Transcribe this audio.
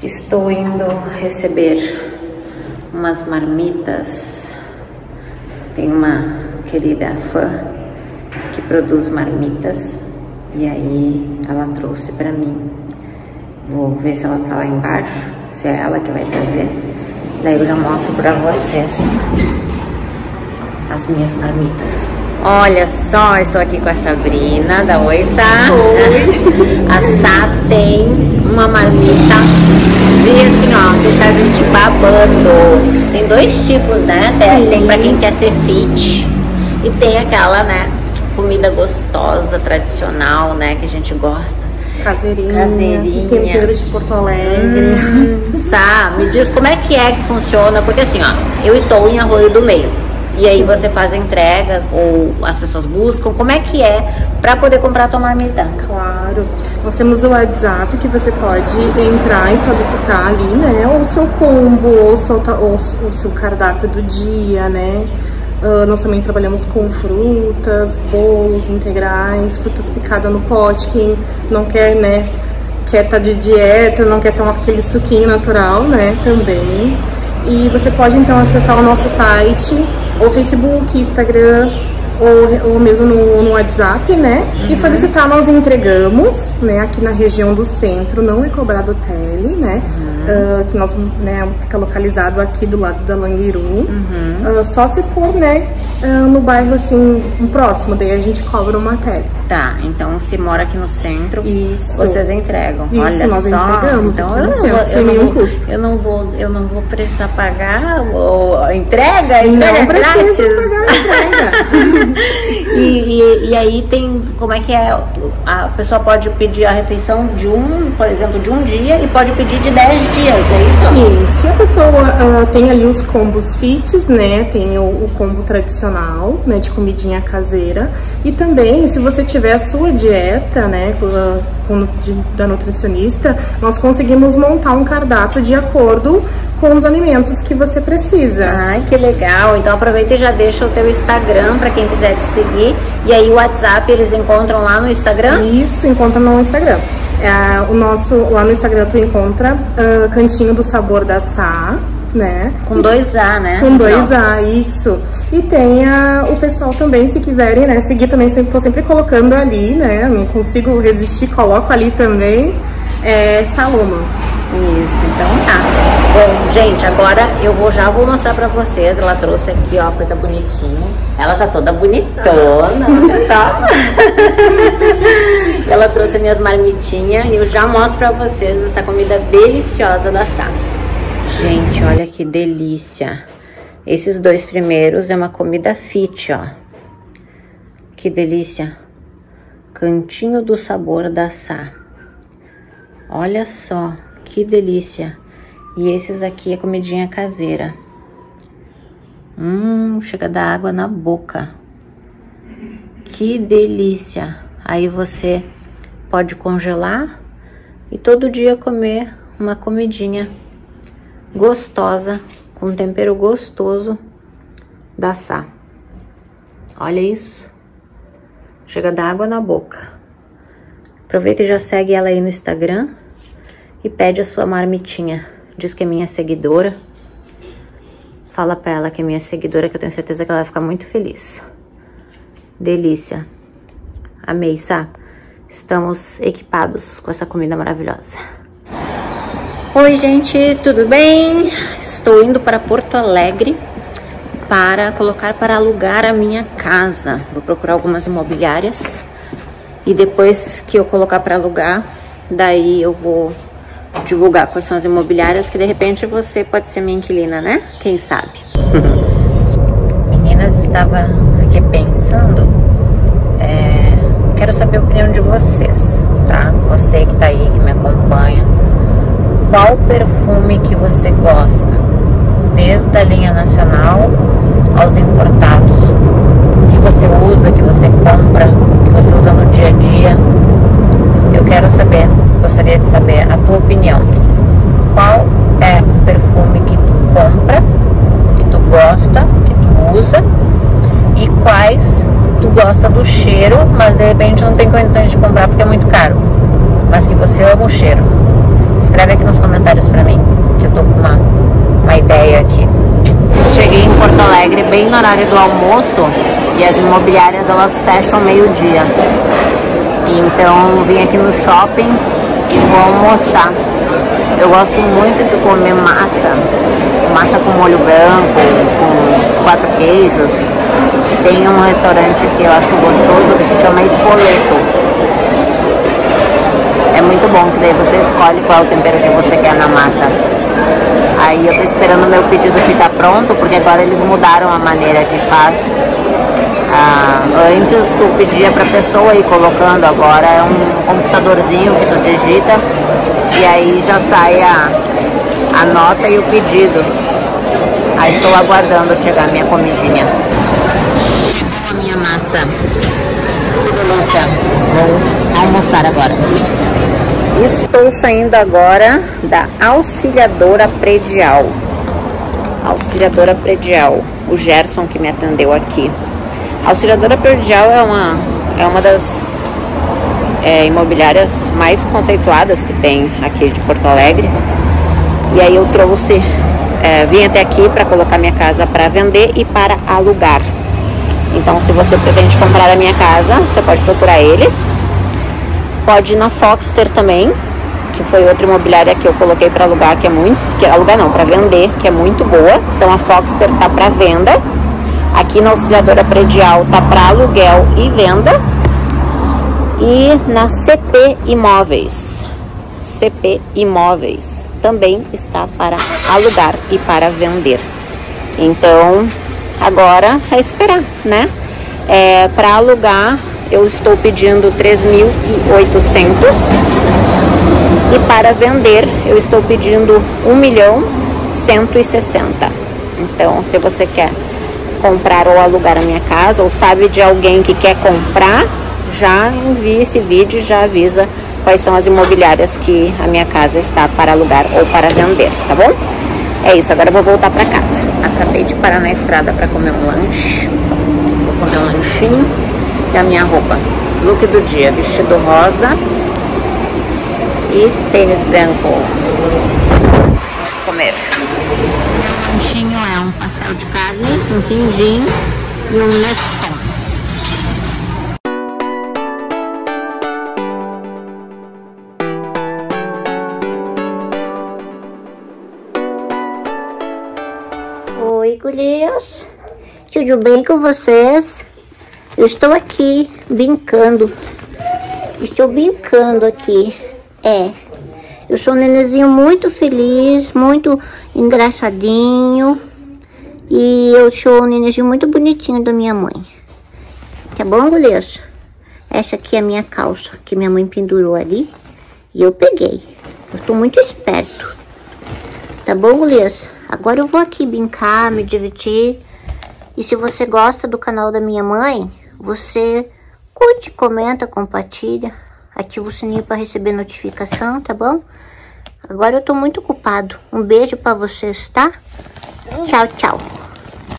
Estou indo receber umas marmitas. Tem uma querida fã que produz marmitas e aí ela trouxe para mim. Vou ver se ela tá lá embaixo, se é ela que vai trazer. Daí eu já mostro para vocês as minhas marmitas. Olha só, estou aqui com a Sabrina da Oi Sá. Oi. a Sá tem uma marmita de assim, ó, deixar a gente babando. Tem dois tipos, né? Tem, tem pra quem quer ser fit e tem aquela, né, comida gostosa, tradicional, né, que a gente gosta. Caseirinha, Caseirinha. tempero de Porto Alegre. Hum, Sá, me diz como é que é que funciona, porque assim, ó, eu estou em Arroio do Meio. E aí você faz a entrega ou as pessoas buscam, como é que é para poder comprar a tua marmita? Claro. Nós temos o WhatsApp que você pode entrar e solicitar ali, né? Ou o seu combo, ou o seu, ta- ou o seu cardápio do dia, né? Ah, nós também trabalhamos com frutas, bolos integrais, frutas picadas no pote. Quem não quer, né? Quer estar de dieta, não quer tomar aquele suquinho natural, né? Também. E você pode então acessar o nosso site, ou Facebook, Instagram, ou, ou mesmo no, no WhatsApp, né? E solicitar, nós entregamos, né? Aqui na região do centro, não é cobrado tele, né? Ah, que nós, né, fica localizado aqui do lado da Languiru. Ah, só se for, né, no bairro, assim, próximo, daí a gente cobra uma tele. Tá, então se mora aqui no centro, Isso. vocês entregam. Isso, Olha nós só. entregamos então aqui eu no não centro, vou, sem nenhum vou- custo. Eu não vou, eu não vou precisar pagar ou a entrega, entrega Não é precisa grátis. pagar a entrega. e, aí tem, como é que é? A pessoa pode pedir a refeição de um, por exemplo, de um dia e pode pedir de 10 dias, é isso? Sim, se a pessoa ah, tem ali os combos fits, né? Tem o, o combo tradicional, né? De comidinha caseira. E também, se você tiver a sua dieta, né? A- com, de- da nutricionista, nós conseguimos montar um cardápio de acordo com os alimentos que você precisa. Ai, que legal. Então aproveita e já deixa o teu Instagram para quem quiser te seguir. E aí o WhatsApp eles encontram lá no Instagram? Isso, encontra no Instagram. É, o nosso, lá no Instagram tu encontra ah, Cantinho do Sabor da Sá, né? Com dois A, né? Com dois final. A, isso. E tem a- o pessoal também, se quiserem, né, seguir também, sempre, tô sempre colocando ali, né, não consigo resistir, coloco ali também, é Saloma. Isso, então tá. Bom, gente, agora eu vou já vou mostrar pra vocês. Ela trouxe aqui, ó, coisa bonitinha. Ela tá toda bonitona, olha só. Ela trouxe minhas marmitinhas e eu já mostro pra vocês essa comida deliciosa da Sá. Gente, olha que delícia. Esses dois primeiros é uma comida fit, ó. Que delícia. Cantinho do sabor da Sá. Olha só, que delícia. E esses aqui é comidinha caseira. Hum, chega da água na boca. Que delícia. Aí você pode congelar e todo dia comer uma comidinha gostosa, com tempero gostoso da Sá. Olha isso. Chega da água na boca. Aproveita e já segue ela aí no Instagram e pede a sua marmitinha. Diz que é minha seguidora. Fala pra ela que é minha seguidora, que eu tenho certeza que ela vai ficar muito feliz. Delícia. Amei, Sá. Estamos equipados com essa comida maravilhosa. Oi, gente, tudo bem? Estou indo para Porto Alegre para colocar para alugar a minha casa. Vou procurar algumas imobiliárias e depois que eu colocar para alugar, daí eu vou divulgar quais são as imobiliárias que de repente você pode ser minha inquilina, né? Quem sabe? Meninas, estava aqui pensando, é, quero saber a opinião de vocês, tá? Você que tá aí, que me acompanha, qual perfume que você gosta? Desde a linha nacional aos importados, que você usa, que você compra, que você usa no dia a dia. Eu quero saber, gostaria de saber a tua opinião. Qual é o perfume que tu compra, que tu gosta, que tu usa e quais tu gosta do cheiro, mas de repente não tem condições de comprar porque é muito caro, mas que você ama o cheiro. Escreve aqui nos comentários pra mim, que eu tô com uma, uma ideia aqui. Cheguei em Porto Alegre bem no horário do almoço e as imobiliárias elas fecham meio-dia. Então vim aqui no shopping e vou almoçar. Eu gosto muito de comer massa, massa com molho branco, com quatro queijos. Tem um restaurante que eu acho gostoso que se chama Espoleto é muito bom, que daí você escolhe qual é o tempero que você quer na massa. Aí eu tô esperando meu pedido ficar pronto, porque agora eles mudaram a maneira que faz. Ah, antes tu pedia pra pessoa ir colocando, agora é um computadorzinho que tu digita e aí já sai a, a nota e o pedido. Aí estou aguardando chegar minha comidinha. Chegou a minha massa. Delícia. Vou almoçar agora. Estou saindo agora da auxiliadora predial. Auxiliadora predial. O Gerson que me atendeu aqui. Auxiliadora predial é uma, é uma das é, imobiliárias mais conceituadas que tem aqui de Porto Alegre. E aí eu trouxe, é, vim até aqui para colocar minha casa para vender e para alugar. Então, se você pretende comprar a minha casa, você pode procurar eles. Pode ir na Foxter também, que foi outra imobiliária que eu coloquei para alugar, que é muito, que alugar não, para vender, que é muito boa. Então a Foxter tá para venda. Aqui na auxiliadora predial tá para aluguel e venda e na CP Imóveis. CP Imóveis também está para alugar e para vender. Então, agora é esperar, né? É, para alugar, eu estou pedindo 3.800 e para vender, eu estou pedindo 1 milhão 160. Então, se você quer comprar ou alugar a minha casa ou sabe de alguém que quer comprar, já envia esse vídeo já avisa quais são as imobiliárias que a minha casa está para alugar ou para vender, tá bom? É isso, agora eu vou voltar para casa. Acabei de parar na estrada para comer um lanche. Vou comer um lanchinho e a minha roupa. Look do dia, vestido rosa e tênis branco. Vamos comer. Meu lanchinho é um pastel de carne, um quindim e um neston. gurias, tudo bem com vocês? Eu estou aqui brincando, estou brincando aqui, é. Eu sou um nenenzinho muito feliz, muito engraçadinho e eu sou um nenenzinho muito bonitinho da minha mãe. Tá bom, gurias? Essa aqui é a minha calça que minha mãe pendurou ali e eu peguei. Eu tô muito esperto. Tá bom, gurias? Agora eu vou aqui brincar, me divertir. E se você gosta do canal da minha mãe, você curte, comenta, compartilha. Ativa o sininho para receber notificação, tá bom? Agora eu tô muito ocupado. Um beijo para vocês, tá? Tchau, tchau.